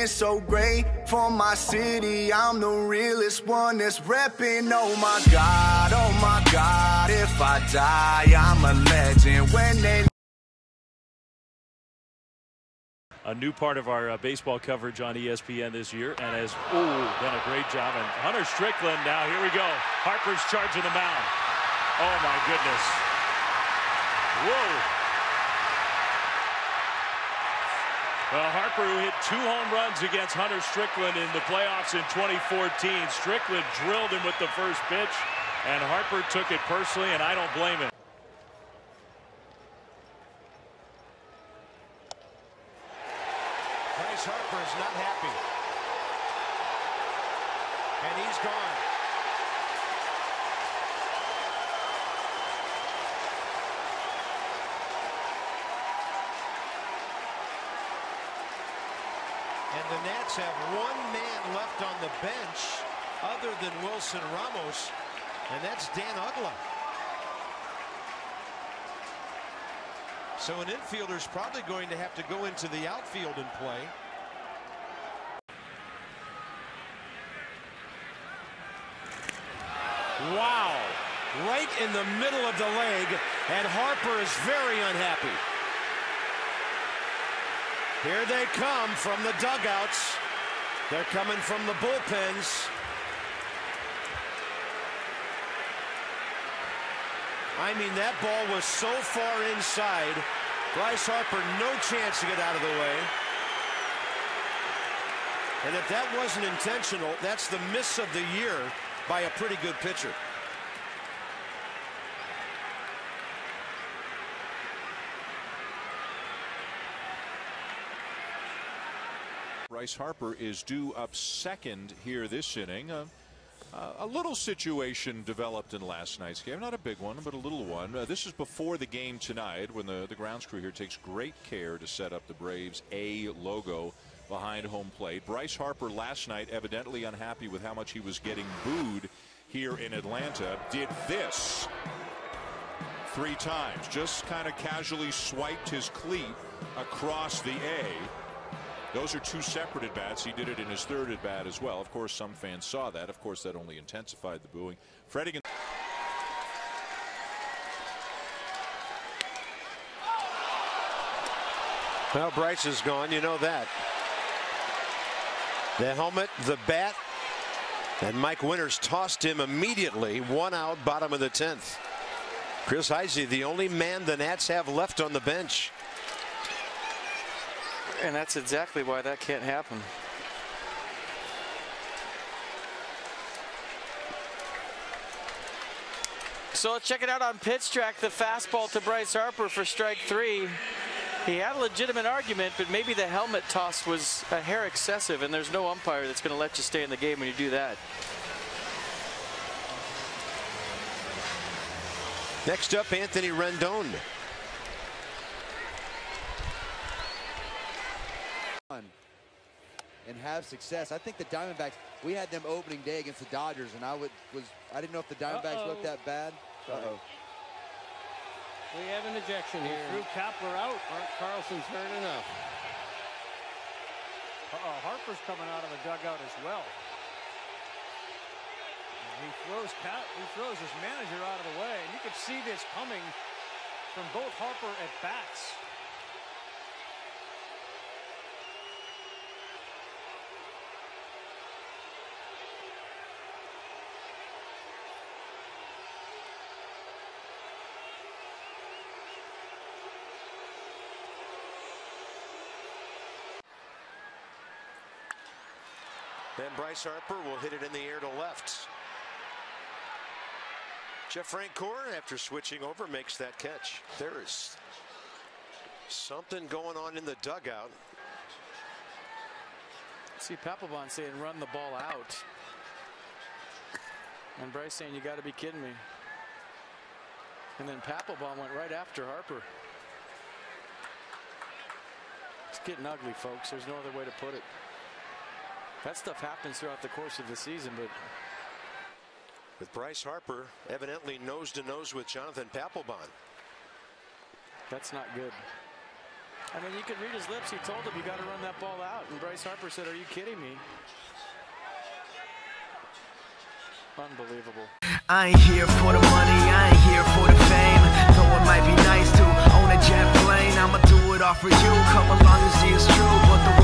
It's so great for my city. I'm the realest one that's repping. Oh my God, oh my God. If I die, I'm a legend. When they a new part of our uh, baseball coverage on ESPN this year and has ooh, done a great job. And Hunter Strickland now, here we go. Harper's charging the mound. Oh my goodness. Whoa. Well, Harper who hit two home runs against Hunter Strickland in the playoffs in 2014. Strickland drilled him with the first pitch, and Harper took it personally, and I don't blame him. Bryce Harper is not happy. And he's gone. And the Nats have one man left on the bench other than Wilson Ramos, and that's Dan Uggla. So an infielder is probably going to have to go into the outfield and play. Wow. Right in the middle of the leg, and Harper is very unhappy. Here they come from the dugouts. They're coming from the bullpens. I mean, that ball was so far inside. Bryce Harper, no chance to get out of the way. And if that wasn't intentional, that's the miss of the year by a pretty good pitcher. Bryce Harper is due up second here this inning. Uh, uh, a little situation developed in last night's game. Not a big one, but a little one. Uh, this is before the game tonight when the, the grounds crew here takes great care to set up the Braves A logo behind home plate. Bryce Harper last night evidently unhappy with how much he was getting booed here in Atlanta. Did this three times. Just kind of casually swiped his cleat across the A. Those are two separate at bats. He did it in his third at bat as well. Of course, some fans saw that. Of course, that only intensified the booing. Freddie. Well, Bryce is gone. You know that. The helmet, the bat, and Mike Winters tossed him immediately. One out, bottom of the 10th. Chris Heisey, the only man the Nats have left on the bench. And that's exactly why that can't happen. So let's check it out on pitch track. The fastball to Bryce Harper for strike three. He had a legitimate argument, but maybe the helmet toss was a hair excessive, and there's no umpire that's going to let you stay in the game when you do that. Next up, Anthony Rendon. And have success. I think the Diamondbacks. We had them opening day against the Dodgers, and I would was I didn't know if the Diamondbacks uh -oh. looked that bad. Uh oh. We have an ejection here. Drew Kapler out. Mark Carlson's hurt enough. Uh-oh, Harper's coming out of the dugout as well. He throws he throws his manager out of the way, and you could see this coming from both Harper at bats. Then Bryce Harper will hit it in the air to left. Jeff Francoeur, after switching over, makes that catch. There is something going on in the dugout. See Papelbon saying run the ball out. And Bryce saying you got to be kidding me. And then Papelbon went right after Harper. It's getting ugly, folks. There's no other way to put it. That stuff happens throughout the course of the season, but with Bryce Harper evidently nose to nose with Jonathan Papelbon. That's not good. I mean, you could read his lips. He told him, you got to run that ball out. And Bryce Harper said, are you kidding me? Unbelievable. I ain't here for the money, I ain't here for the fame. Though it might be nice to own a jet plane, I'ma do it all for you. Come along and see it's true, but the